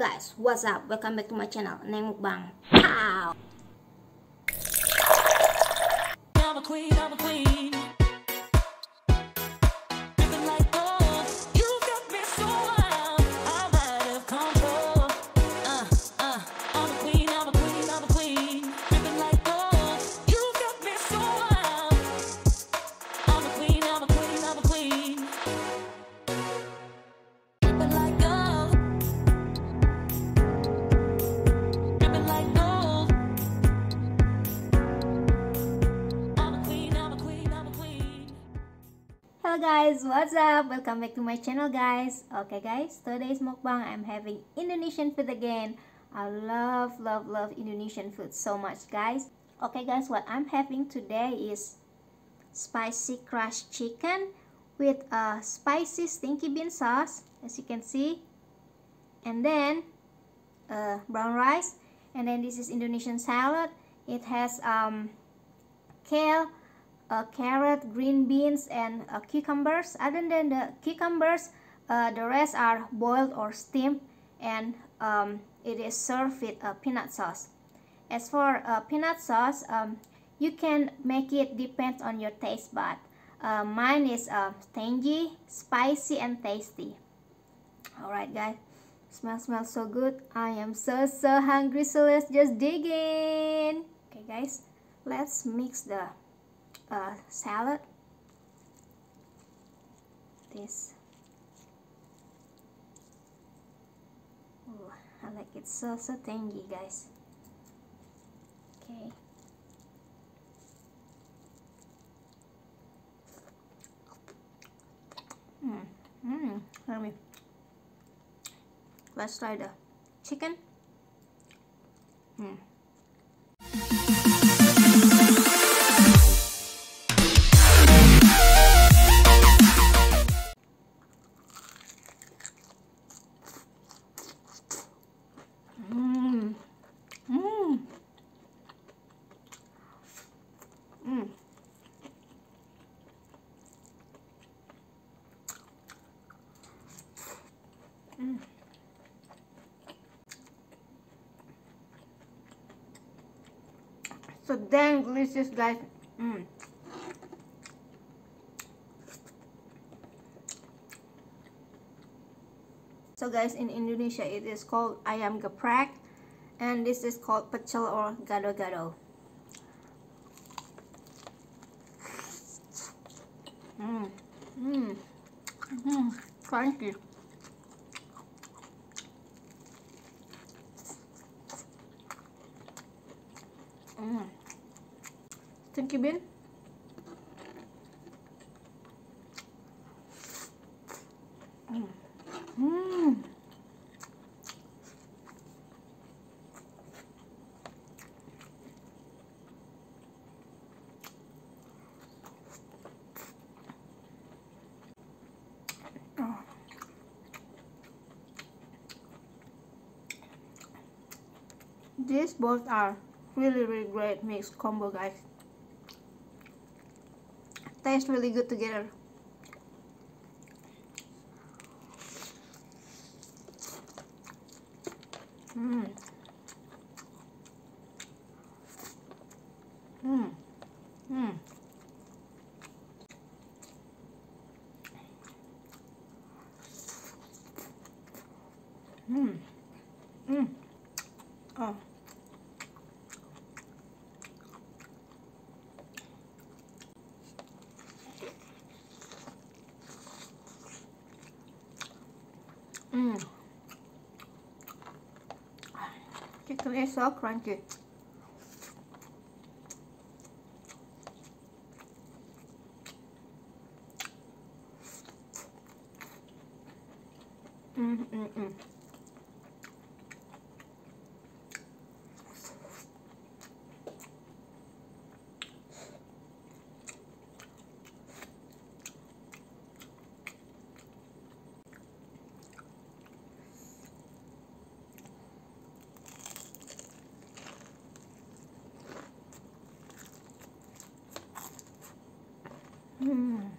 guys, what's up? Welcome back to my channel, Neng Mukbang. Pow! Guys, what's up? Welcome back to my channel guys. Okay guys, today's mukbang I'm having Indonesian food again. I love, love, love Indonesian food so much guys. Okay guys, what I'm having today is spicy crushed chicken with a spicy stinky bean sauce as you can see. And then uh, brown rice. And then this is Indonesian salad. It has um, kale, uh, carrot, green beans, and uh, cucumbers. Other than the cucumbers, uh, the rest are boiled or steamed, and um, it is served with uh, peanut sauce. As for uh, peanut sauce, um, you can make it depends on your taste bud. Uh, mine is uh, tangy, spicy, and tasty. Alright, guys. Smell smells so good. I am so so hungry. So let's just dig in. Okay, guys. Let's mix the uh, salad. This. Ooh, I like it so so tangy, guys. Okay. Mm, mm, let me. Let's try the chicken. Mm. So dang delicious guys. So guys, in Indonesia it is called ayam geprek and this is called pecel or gado-gado. Mmm, mmm, mmm, crunchy. Mmm. Stinky bean. Mmm. Mm. Oh. These both are really really great mixed combo guys. Taste really good together. Mmm. Mmm. Mmm. Mmm. Oh. Mmm. Chicken is so crunchy. Mm, mm, mm. Mm.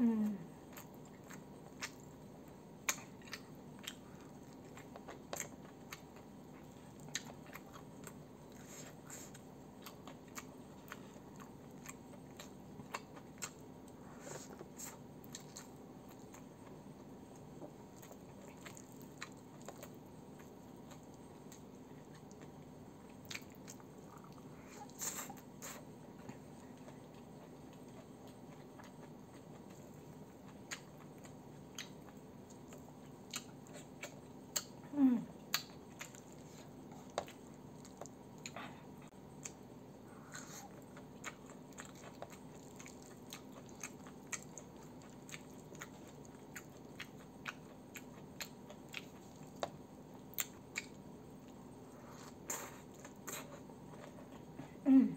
Mm. Mm. Mm.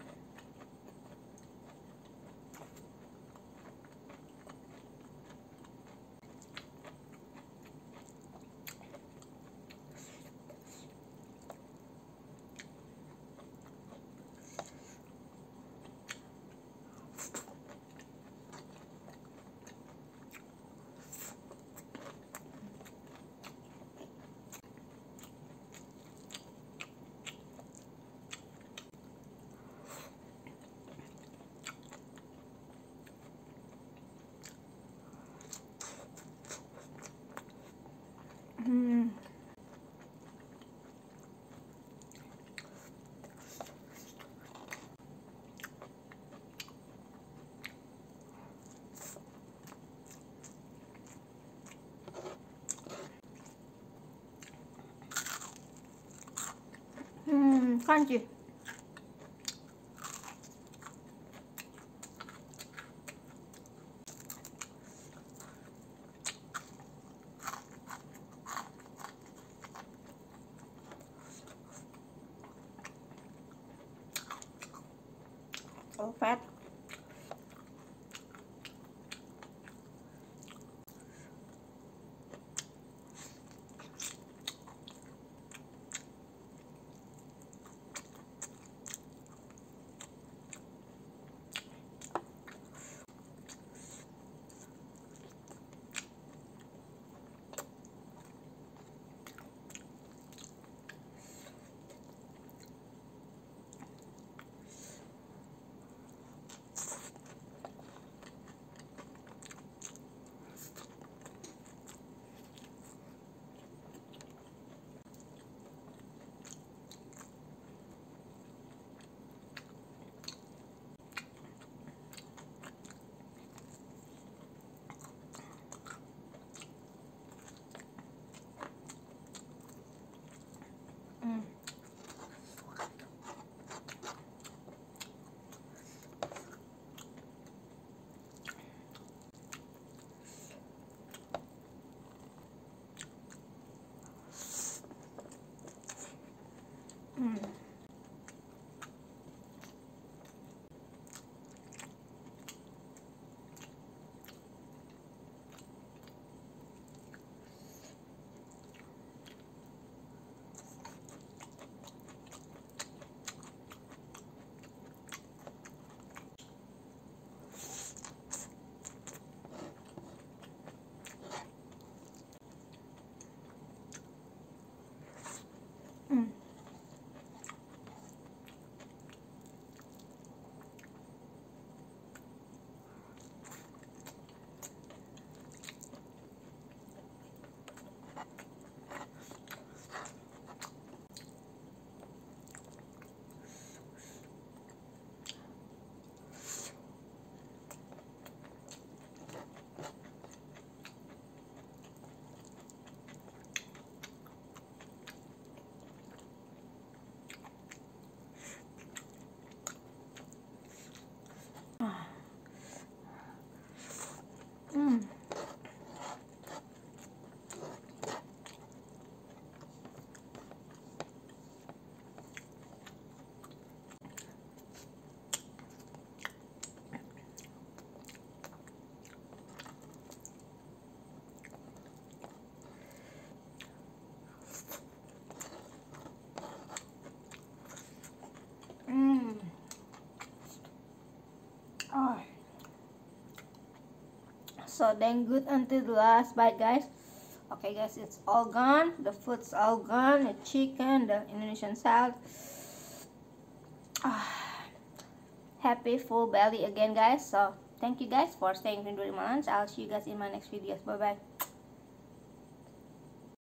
Mm. Mm, crunchy. So dang good until the last. Bite guys. Okay guys it's all gone. The food's all gone. The chicken the indonesian salad. Ah, happy full belly again guys. So thank you guys for staying during my lunch. I'll see you guys in my next videos. Bye bye